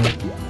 Yeah.